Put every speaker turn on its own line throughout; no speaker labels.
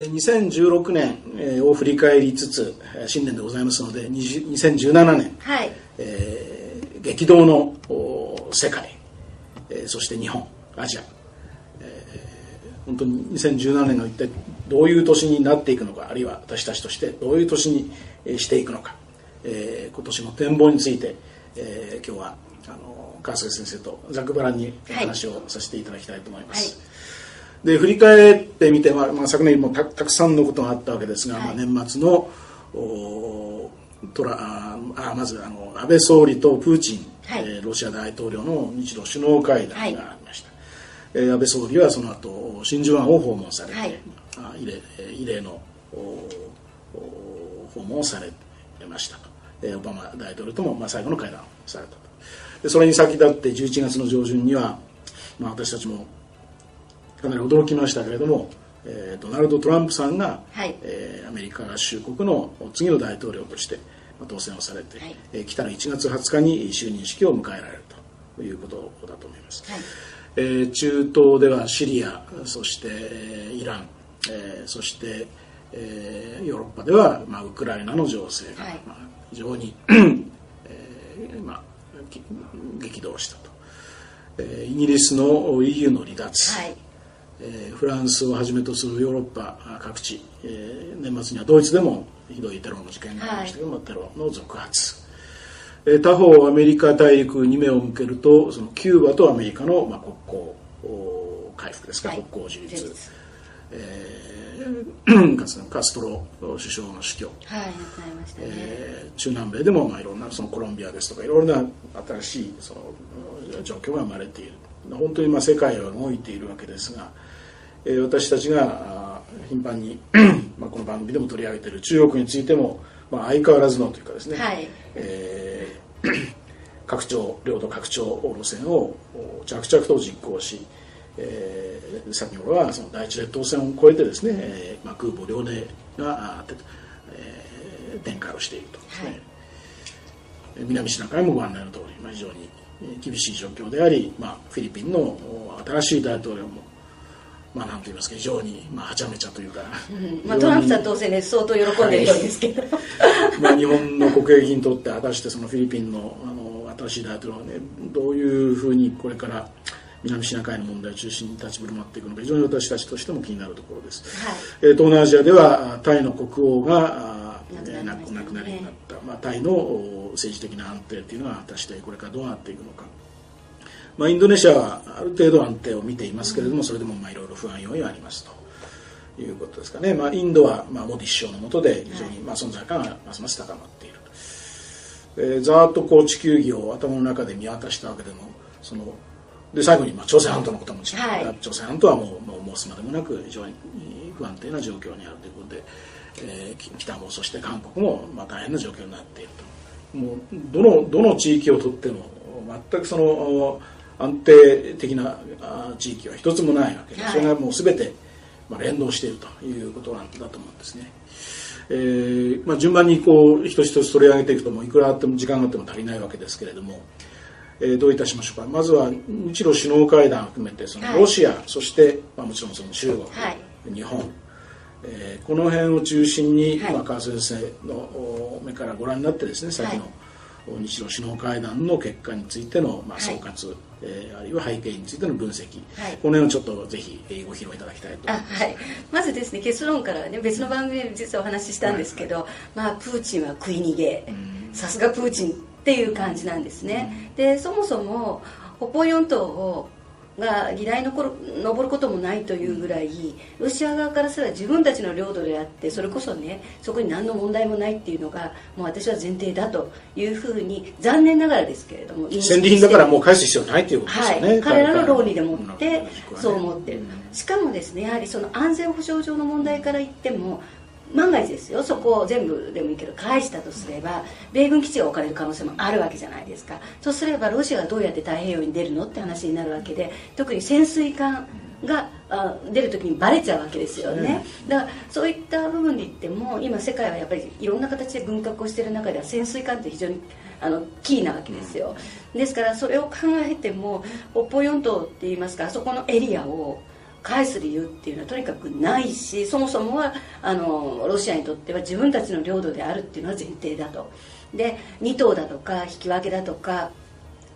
2016年を振り返りつつ新年でございますので2017年、
はい。
えー、激動の世界そして日本アジア、えー、本当に2017年が一体どういう年になっていくのかあるいは私たちとしてどういう年にしていくのか、えー、今年の展望について、えー、今日はあの川瀬先生とざっくばらんにお話をさせていただきたいと思います。はいで振り返ってみて、まあまあ、昨年もたたくさんのことがあったわけですが、はい、まあ、年末のおトラあまずあの安倍総理とプーチン、はい、えー、ロシア大統領の日露首脳会談がありました、はい、えー、安倍総理はその後真珠湾を訪問されて、はい、あ異例異例の訪問をされましたと、えー、オバマ大統領とも、まあ、最後の会談をされたと。でそれに先立って11月の上旬には、まあ、私たちもかなり驚きましたけれども、えー、ドナルド・トランプさんが、はい、えー、アメリカ合衆国の次の大統領として当選をされて、はい、えー、来たら1月20日に就任式を迎えられるということだと思います、はい、えー、中東ではシリアそしてイラン、えー、そして、えー、ヨーロッパでは、まあ、ウクライナの情勢が、はい、まあ、非常に、えーまあ、激動したと、えー、イギリスの EU の離脱、はいえー、フランスをはじめとするヨーロッパ各地、えー、年末にはドイツでもひどいテロの事件がありましたけども、はい、テロの続発、えー、他方アメリカ大陸に目を向けるとそのキューバとアメリカの、まあ、国交回復ですか、はい、国交樹立、えー、カストロ首相の死去、
はいね。
えー、中南米でも、まあ、いろんなそのコロンビアですとかいろいろな新しいその状況が生まれている本当にまあ世界は動いているわけですが、えー、私たちが頻繁に まあこの番組でも取り上げている中国についても、まあ、相変わらずのというかですね、はい、えー、拡張領土拡張路線を着々と実行し、えー、先ほどはその第一列島線を越えてですね、えーまあ、空母遼寧が、えー、展開をしているとね、はい、南シナ海もご案内の通り、まあ、非常に厳しい状況であり、まあ、フィリピンの新しい大統領もまあ、なんと言いますか非常に、まあ、はちゃめちゃというか、
まあ、トランプさん当選ね相当喜んでるようですけど、はい、
まあ日本の国益にとって果たしてそのフィリピンのあの新しい大統領はねどういうふうにこれから南シナ海の問題を中心に立ち振る舞っていくのか非常に私たちとしても気になるところです、はい。えー、東南アジアではタイの国王が亡くなりになった、まあ、タイの政治的な安定というのは果たしてこれからどうなっていくのか。まあ、インドネシアはある程度安定を見ていますけれどもそれでもまあいろいろ不安要因はありますと。いうことですかね、まあ、インドはまあモディ首相の下で非常にまあ存在感がますます高まっていると、えー、ざーっとこう地球儀を頭の中で見渡したわけでもそので最後にまあ朝鮮半島のこともちろん、はい、朝鮮半島はもうもう申すまでもなく非常に不安定な状況にあるということで、えー、北もそして韓国もまあ大変な状況になっていると。もうどのどの地域をとっても全くその安定的な地域は一つもないわけで、はい、それがもう全て、まあ、連動しているということなんだと思うんですね。えーまあ、順番にこう一つ一つ取り上げていくともいくらあっても時間があっても足りないわけですけれども、えー、どういたしましょうか。まずは日露首脳会談を含めてそのロシア、はい、そして、まあ、もちろんその中国、はい、日本、えー、この辺を中心に、はい、まあ、川先生の目からご覧になってですね先の、日露首脳会談の結果についての、まあ、総括、はい、えー、あるいは背景についての分析、はい、この辺をちょっとぜひご披露いただきたいと。思います、はい、
まずですね結論からはね別の番組で実はお話ししたんですけど、はい。はい、まあ、プーチンは食い逃げ。さすがプーチンっていう感じなんですね。でそもそも北方四島をが議題の上ることもないというぐらいロシア側からすれば自分たちの領土であってそれこそねそこに何の問題もないっていうのがもう私は前提だというふうに残念ながらですけれども
戦利品だからもう返す必要ないっていうことですよね、
はい、彼らの論理でもってそう思ってる、しかもですねやはりその安全保障上の問題から言っても万が一ですよそこを全部でもいいけど返したとすれば米軍基地が置かれる可能性もあるわけじゃないですか。そうすればロシアがどうやって太平洋に出るのって話になるわけで特に潜水艦があ出る時にバレちゃうわけですよね、だからそういった部分で言っても今世界はやっぱりいろんな形で軍拡をしている中では潜水艦って非常にあのキーなわけですよ。ですからそれを考えても北方四島っていいますかあそこのエリアを返す理由っていうのはとにかくないしそもそもはあのロシアにとっては自分たちの領土であるっていうのは前提だと。で2島だとか引き分けだとか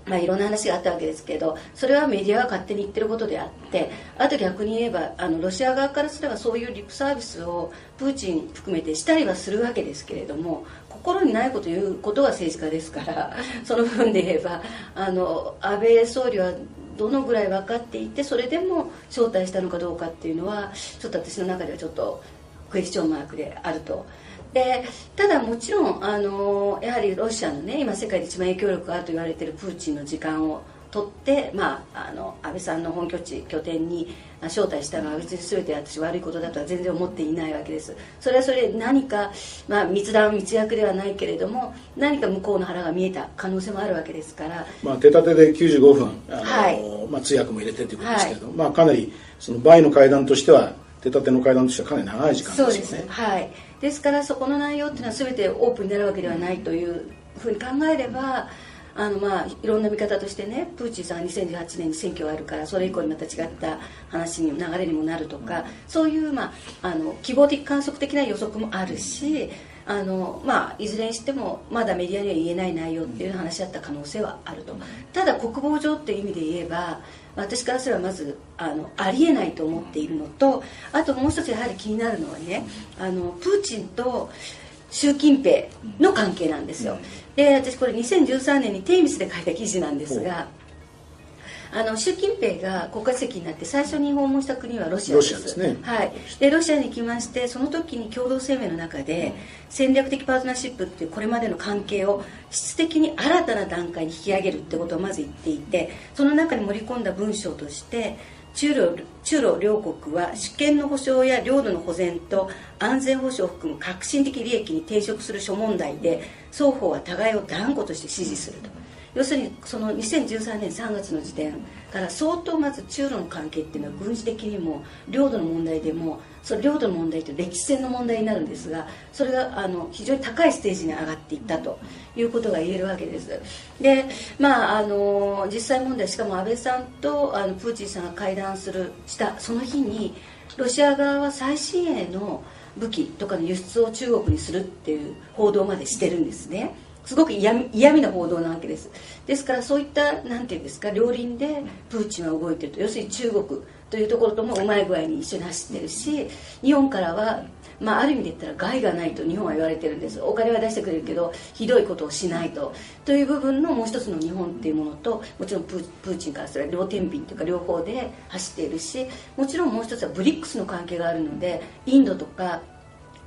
まあ、いろんな話があったわけですけどそれはメディアが勝手に言ってることであってあと逆に言えばあのロシア側からすればそういうリップサービスをプーチン含めてしたりはするわけですけれども心にないこと言うことが政治家ですからその分で言えばあの安倍総理はどのぐらい分かっていてそれでも招待したのかどうかっていうのはちょっと私の中ではちょっとクエスチョンマークであると。でただもちろんあのやはりロシアのね今世界で一番影響力があると言われているプーチンの時間を取って、まあ、あの安倍さんの本拠地拠点に招待したのは別に全て私悪いことだとは全然思っていないわけです。それはそれで何か、まあ、密談密約ではないけれども何か向こうの腹が見えた可能性もあるわけですから、
まあ、手立てで95分あの、はい、まあ、通訳も入れてということですけど、はい、まあ、かなりその倍の会談としては手立ての会談としてはかなり長い時間ですよね。そうです
はい。ですからそこの内容っていうのは全てオープンになるわけではないというふうに考えればあのまあいろんな見方としてねプーチンさんは2018年に選挙があるからそれ以降にまた違った話に流れにもなるとか、そういう、まあ、あの希望的観測的な予測もあるしあの、まあ、いずれにしてもまだメディアには言えない内容っていう話し合った可能性はあると。ただ国防上っていう意味で言えば私からすればまずあのありえないと思っているのとあともう一つやはり気になるのはねあのプーチンと習近平の関係なんですよ。で私これ2013年にテイミスで書いた記事なんですがあの習近平が国家主席になって最初に訪問した国はロシアです。
ね、
はい、でロシアに行きましてその時に共同声明の中で、戦略的パートナーシップっていうこれまでの関係を質的に新たな段階に引き上げるってことをまず言っていてその中に盛り込んだ文章として中ロ中ロ両国は主権の保障や領土の保全と安全保障を含む革新的利益に抵触する諸問題で双方は互いを断固として支持すると。要するにその2013年3月の時点から相当まず中ロの関係っていうのは軍事的にも領土の問題でもその領土の問題って歴史戦の問題になるんですがそれがあの非常に高いステージに上がっていったということが言えるわけです。でまああの実際問題しかも安倍さんとあのプーチンさんが会談するしたその日にロシア側は最新鋭の武器とかの輸出を中国にするっていう報道までしてるんですね。すごく嫌味な報道なわけです。ですからそういった何て言うんですか両輪でプーチンは動いてると。要するに中国というところともうまい具合に一緒に走ってるし日本からはまあ、ある意味で言ったら害がないと日本は言われてるんです。お金は出してくれるけどひどいことをしないと。という部分のもう一つの日本っていうものともちろんプーチンからすれば両天秤というか両方で走っているしもちろんもう一つはブリックスの関係があるのでインドとか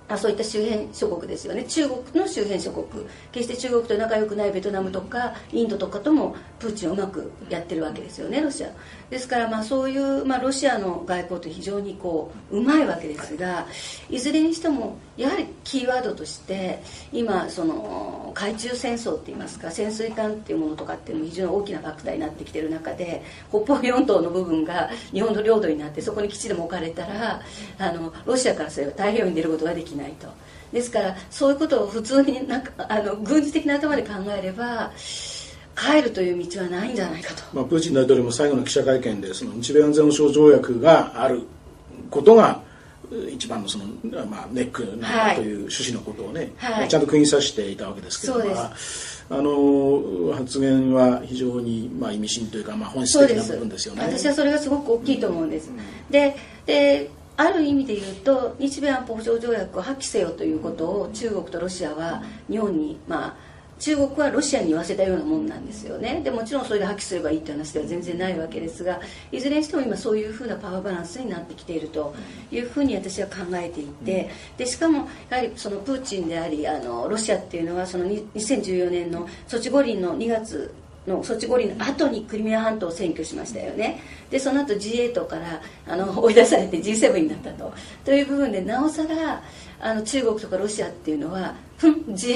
あそういった周辺諸国ですよね。中国の周辺諸国。決して中国と仲良くないベトナムとかインドとかともプーチンはうまくやってるわけですよねロシア。ですからまあそういう、まあ、ロシアの外交って非常にこううまいわけですがいずれにしてもやはりキーワードとして今その海中戦争っていいますか潜水艦っていうものとかっていうのも非常に大きなファクタになってきてる中で北方四島の部分が日本の領土になってそこに基地でも置かれたらあのロシアからすれば太平洋に出ることができないと。ですからそういうことを普通になんかあの軍事的な頭で考えれば帰るという道はないんじゃないかと、
まあ、プーチン大統領も最後の記者会見でその日米安全保障条約があることが一番のその、まあ、ネックなんだという趣旨のことをね、はい、ちゃんと釘刺していたわけですけども、あの発言は非常に、まあ、意味深というか、まあ、本質的な部分ですよね。
私はそれがすごく大きいと思うんです、うん、でである意味で言うと日米安保保障条約を破棄せよということを中国とロシアは日本に、まあ、中国はロシアに言わせたようなもんなんですよね。でもちろんそれで破棄すればいいって話では全然ないわけですがいずれにしても今そういうふうなパワーバランスになってきているというふうに私は考えていてでしかもやはりそのプーチンでありあのロシアっていうのはその2014年のソチ五輪の2月のソチ五輪の後にクリミア半島を占拠しましたよね。でその後 G8 からあの 追い出されて G7 になったと。という部分でなおさらあの中国とかロシアっていうのは G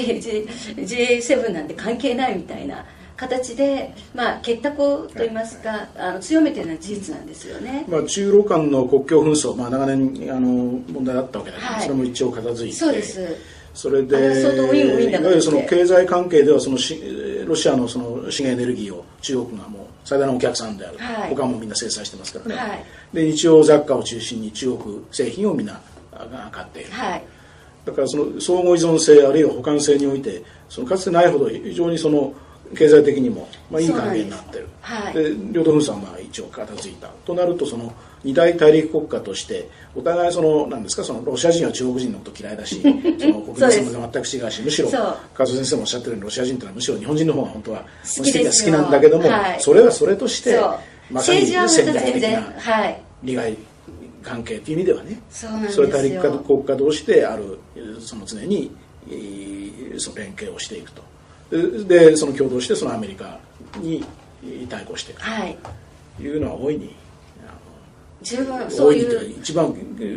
G7 なんて関係ないみたいな形で、まあ、結託といいますかあの強めてるのは事実なんですよね、
まあ、中ロ間の国境紛争、まあ、長年あの問題だったわけだけど、はい、それも一応片付いて
そうです
それでその経済関係ではそのしロシアのその資源エネルギーを中国がもう最大のお客さんである、はい、他もみんな制裁してますからね、はい、で日用雑貨を中心に中国製品をみんなが買っている、はい、だからその相互依存性あるいは補完性においてそのかつてないほど非常にその経済的にも、まあ、いい関係になってる。で,、領土紛争はまあ一応片付いたとなるとその二大大陸国家としてお互いそのなんですかそのロシア人は中国人のこと嫌いだし その国民性も全く違うしむしろ加藤先生もおっしゃってるようにロシア人というのはむしろ日本人の方が本当は好き好きなんだけども、はい、それはそれとしてまさに戦略的な利害関係という意味ではね。それ大陸国家同士であるその常にその連携をしていくとでその共同してそのアメリカに対抗して。い。くというのは大いに
十分そういう
一番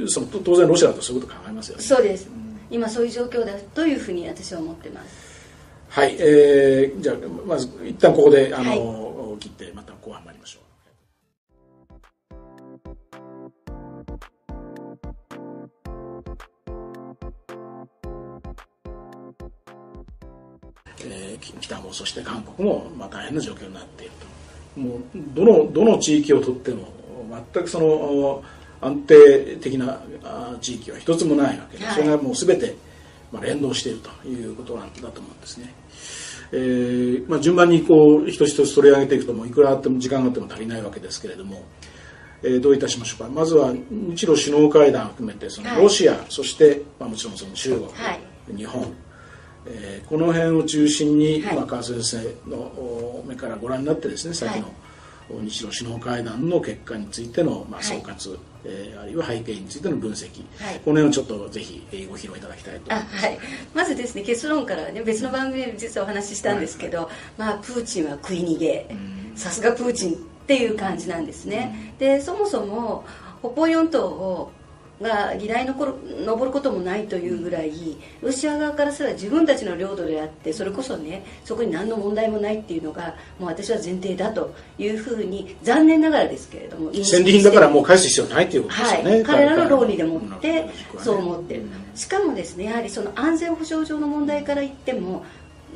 その当然ロシアだとそういうこと考えますよね。
そうです、うん、今そういう状況だというふうに私は思ってます。
はい、えー、じゃあまず一旦ここであの、はい、切ってまたそして韓国も、まあ、大変な状況になっていると。もうどのどの地域をとっても全くその安定的な地域は一つもないわけで、はい、それがもう全て、まあ、連動しているということなんだと思うんですね。えーまあ、順番にこう一つ一つ取り上げていくともいくらあっても時間があっても足りないわけですけれども、えー、どういたしましょうか。まずは日露首脳会談を含めてそのロシア、はい、そして、まあ、もちろんその中国、はい、日本、えー、この辺を中心に、はい、まあ、川先生の目からご覧になってですね先の、日露首脳会談の結果についての、まあ、総括、はい、えー、あるいは背景についての分析、はい、この辺をちょっとぜひご披露いただきたいと
はい、まずですね結論からね別の番組で実はお話ししたんですけど、はい、まあ、プーチンは食い逃げ。さすがプーチンっていう感じなんですね、でそもそも北方四島をが議題の上ることもないというぐらいロシア側からすれば自分たちの領土であってそれこそねそこに何の問題もないっていうのがもう私は前提だというふうに残念ながらですけれども
戦利品だからもう返す必要ないということですよね、はい、
彼らの論理でもってそう思ってる、しかもですねやはりその安全保障上の問題から言っても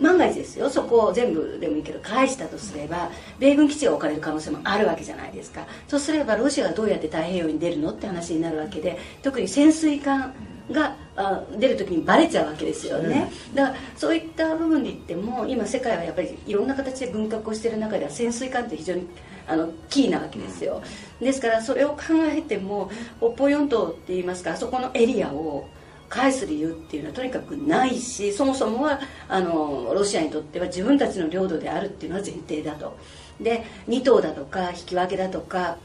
万が一ですよそこを全部でもいいけど返したとすれば米軍基地が置かれる可能性もあるわけじゃないですか。そうすればロシアがどうやって太平洋に出るのって話になるわけで特に潜水艦があ出る時にバレちゃうわけですよね、だからそういった部分で言っても今世界はやっぱりいろんな形で軍拡をしている中では潜水艦って非常にあのキーなわけですよ。ですからそれを考えても北方四島っていいますかあそこのエリアを返す理由っていうのはとにかくないしそもそもはあのロシアにとっては自分たちの領土であるっていうのは前提だと。で2島だとか引き分けだとか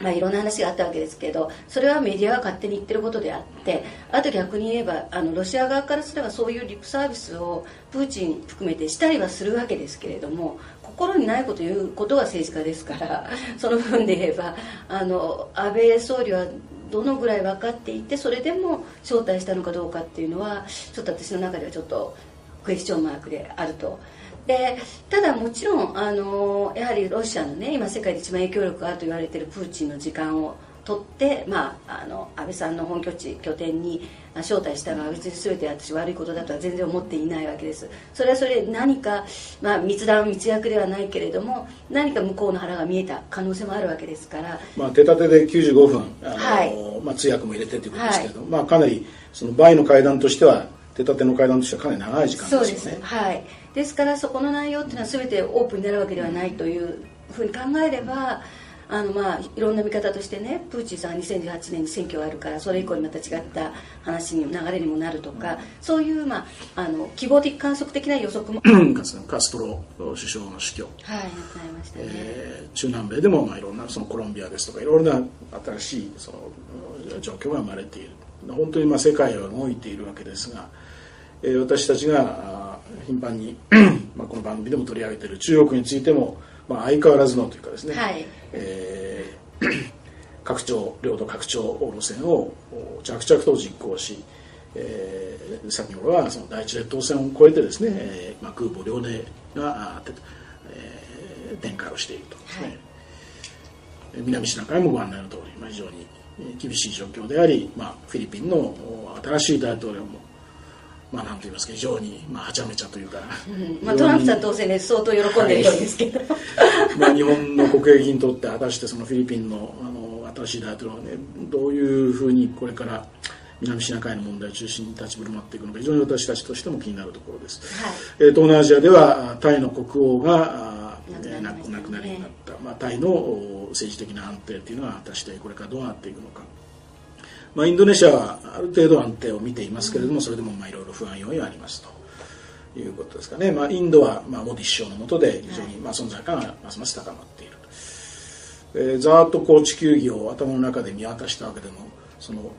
まあ、いろんな話があったわけですけどそれはメディアが勝手に言ってることであってあと逆に言えばあのロシア側からすればそういうリップサービスをプーチン含めてしたりはするわけですけれども心にないこと言うことが政治家ですからその分で言えばあの安倍総理はどのぐらい分かっていてそれでも招待したのかどうかっていうのはちょっと私の中ではちょっとクエスチョンマークであると。でただもちろんあのやはりロシアのね今世界で一番影響力があると言われてるプーチンの時間を取って、まあ、あの安倍さんの本拠地拠点に招待したのは別に全て私悪いことだとは全然思っていないわけです。それはそれ何か、まあ、密談密約ではないけれども何か向こうの腹が見えた可能性もあるわけですから、
まあ、手立てで95分あの、はい。まあ、通訳も入れてということですけど、はい、まあ、かなりその倍の会談としては手立ての会談としてはかなり長い時間ですよね。そうです。
はい。ですからそこの内容っていうのは全てオープンになるわけではないというふうに考えれば、あのまあいろんな見方としてねプーチンさんは2018年に選挙があるからそれ以降にまた違った話に流れにもなるとか、うん、そういう、まあ、あの希望的観測的な予測も
カストロ首相の死去。
はいなりましたね、え
ー、中南米でも、まあ、いろんなそのコロンビアですとかいろいろな新しいその状況が生まれている。本当にまあ世界は動いているわけですが、えー、私たちが頻繁に まあこの番組でも取り上げている中国についてもまあ、相変わらずのというかですね、はい。えー、拡張領土拡張路線を着々と実行し、えー、先ほどはその第一列島線を越えてですね、えーまあ、空母遼寧がえー、展開をしているとはい、南シナ海もご案内の通り、まあ、非常に厳しい状況であり、まあ、フィリピンの新しい大統領もまあなんと言いますか非常にまあはちゃめちゃというか、
うん。まあ、トランプさん当選で相当喜んでるようですけど、
まあ日本の国益にとって果たしてそのフィリピンのあの新しい大統領がねどういうふうにこれから南シナ海の問題を中心に立ち振る舞っていくのか非常に私たちとしても気になるところです、はい、えー、東南アジアではタイの国王が亡くなくなりになった、まあ、タイの政治的な安定というのは果たしてこれからどうなっていくのかまあ、インドネシアはある程度安定を見ていますけれども、それでもまあいろいろ不安要因はありますと。いうことですかね、まあ、インドはまあモディ首相の下で非常にまあ存在感がますます高まっている、えー、ざーっとこう地球儀を頭の中で見渡したわけでもその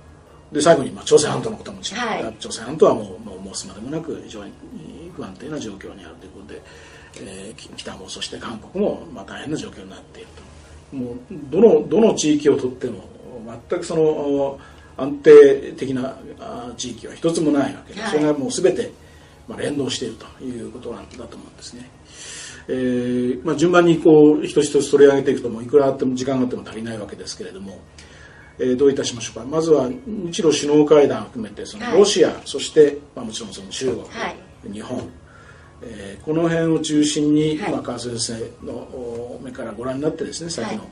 で最後にまあ朝鮮半島のことも知はい、朝鮮半島はもうもう申すまでもなく非常に不安定な状況にあるということで、えー、北もそして韓国もまあ大変な状況になっていると。もうどのどの地域をとっても全くその安定的な地域は一つもないわけで、それがもう全てまあ連動しているということなんだと思うんですね。えーまあ、順番にこう一つ一つ取り上げていくともいくらあっても時間があっても足りないわけですけれども、えー、どういたしましょうか。まずは日露首脳会談を含めてそのロシア、はい、そして、まあ、もちろんその中国、はい、日本、えー、この辺を中心に、はい、まあ、川先生の目からご覧になってですね先の、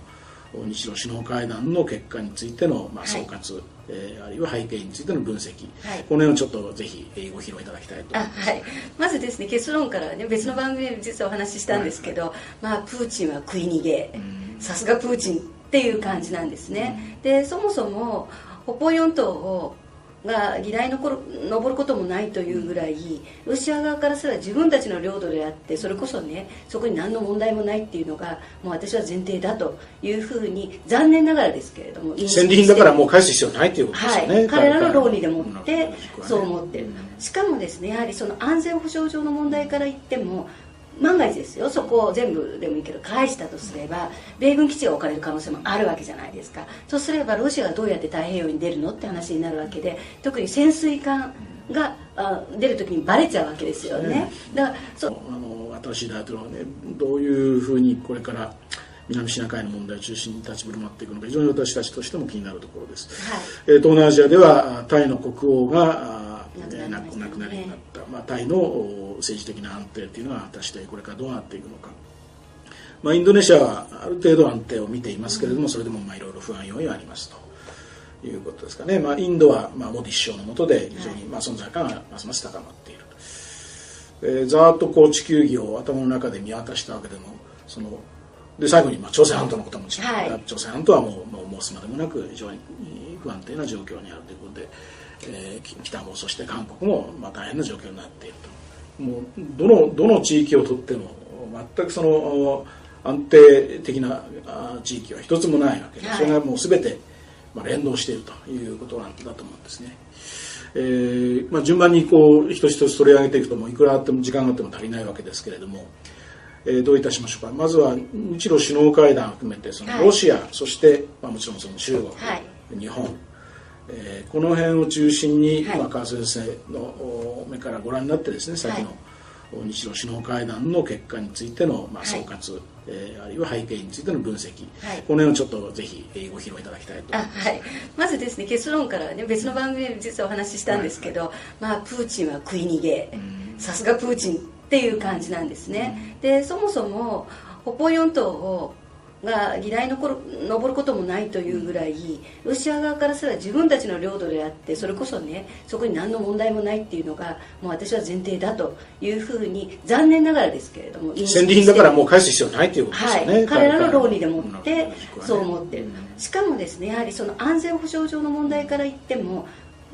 日露首脳会談の結果についての、まあ、総括、はい、えー、あるいは背景についての分析、はい、この辺をちょっとぜひご披露いただきたいと
はい、まずですね結論からね別の番組で実はお話ししたんですけど、はい、まあ、プーチンは食い逃げ。さすがプーチンっていう感じなんですね、でそもそも北方四島をが議題の上ることもないというぐらいロシア側からすれば自分たちの領土であってそれこそねそこに何の問題もないっていうのがもう私は前提だというふうに残念ながらですけれども
戦利品だからもう返す必要ないということですよね、はい、
彼らの論理でもってそう思ってる、しかもですねやはりその安全保障上の問題から言っても万が一ですよそこを全部でもいいけど返したとすれば米軍基地が置かれる可能性もあるわけじゃないですか。そうすればロシアがどうやって太平洋に出るのって話になるわけで特に潜水艦があ出る時にバレちゃうわけですよね、だからそあ
の新しい大統領はねどういうふうにこれから南シナ海の問題を中心に立ち振る舞っていくのか非常に私たちとしても気になるところです、はい、えー、東南アジアではタイの国王が亡くなりになった、まあ、タイの政治的な安定というのは果たしてこれからどうなっていくのか、まあ、インドネシアはある程度安定を見ていますけれどもそれでもまあいろいろ不安要因はありますと。いうことですかね、まあ、インドはまあモディ首相の下で非常にまあ存在感がますます高まっていると、えー、ざーっとこう地球儀を頭の中で見渡したわけでもそので最後にまあ朝鮮半島のことも知って、はい、朝鮮半島はもうもう申すまでもなく非常に不安定な状況にあるということで、えー、北もそして韓国もまあ大変な状況になっていると。もうどのどの地域をとっても全くその安定的な地域は一つもないわけで、はい、それがもう全てまあ連動しているということなんだと思うんですね。えーまあ、順番にこう一つ一つ取り上げていくともいくらあっても時間があっても足りないわけですけれども、えー、どういたしましょうか。まずは日露首脳会談を含めてそのロシア、はい、そして、まあ、もちろんその中国、はい、日本えー、この辺を中心に、はい、まあ、川先生の目からご覧になってですね先の、日露首脳会談の結果についての、まあ、総括、はい、えー、あるいは背景についての分析、はい、この辺をちょっとぜひご披露いただきたいと
はい、まずですね結論からね別の番組で実はお話ししたんですけど、はい、まあ、プーチンは食い逃げ。さすがプーチンっていう感じなんですね、でそもそも北方四島をが議題の上ることもないというぐらいロシア側からすれば自分たちの領土であってそれこそねそこに何の問題もないっていうのがもう私は前提だというふうに残念ながらですけれども
戦利品だからもう返す必要ないということですよね、はい、
彼らの論理でもってそう思ってる、しかもですねやはりその安全保障上の問題から言っても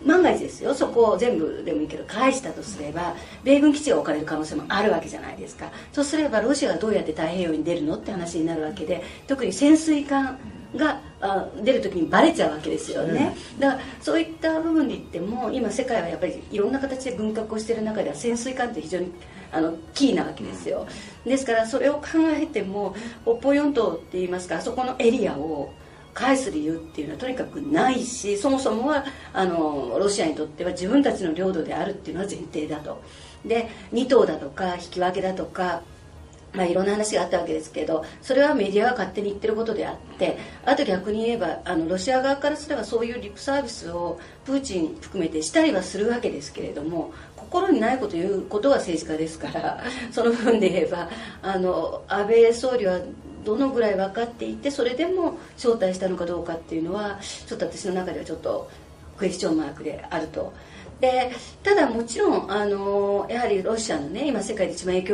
万が一ですよそこを全部でもいいけど返したとすれば米軍基地が置かれる可能性もあるわけじゃないですか。そうすればロシアがどうやって太平洋に出るのって話になるわけで特に潜水艦があ出る時にバレちゃうわけですよね、だからそういった部分で言っても今世界はやっぱりいろんな形で軍拡をしている中では潜水艦って非常にあのキーなわけですよ。ですからそれを考えても北方四島っていいますかあそこのエリアを返す理由っていうのはとにかくないしそもそもはあのロシアにとっては自分たちの領土であるっていうのは前提だと。で2島だとか引き分けだとかまあ、いろんな話があったわけですけどそれはメディアが勝手に言ってることであってあと逆に言えばあのロシア側からすればそういうリップサービスをプーチン含めてしたりはするわけですけれども心にないこと言うことが政治家ですからその部分で言えばあの安倍総理はどのぐらい分かっていてそれでも招待したのかどうかっていうのはちょっと私の中ではちょっとクエスチョンマークであると。でただもちろんあのやはりロシアのね今世界で一番影響